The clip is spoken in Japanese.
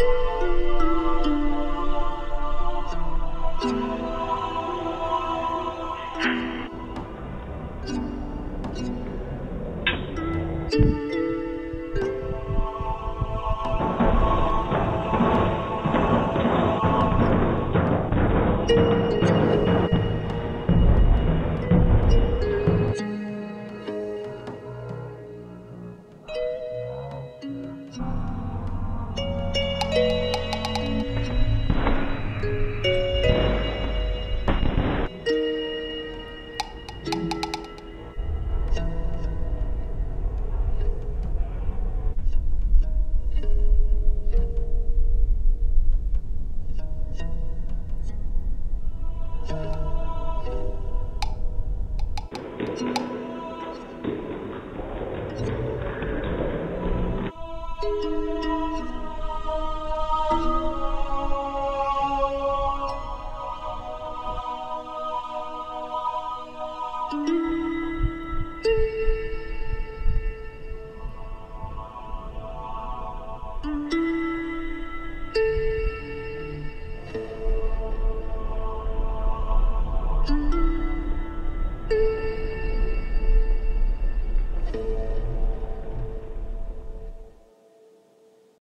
you Спасибо.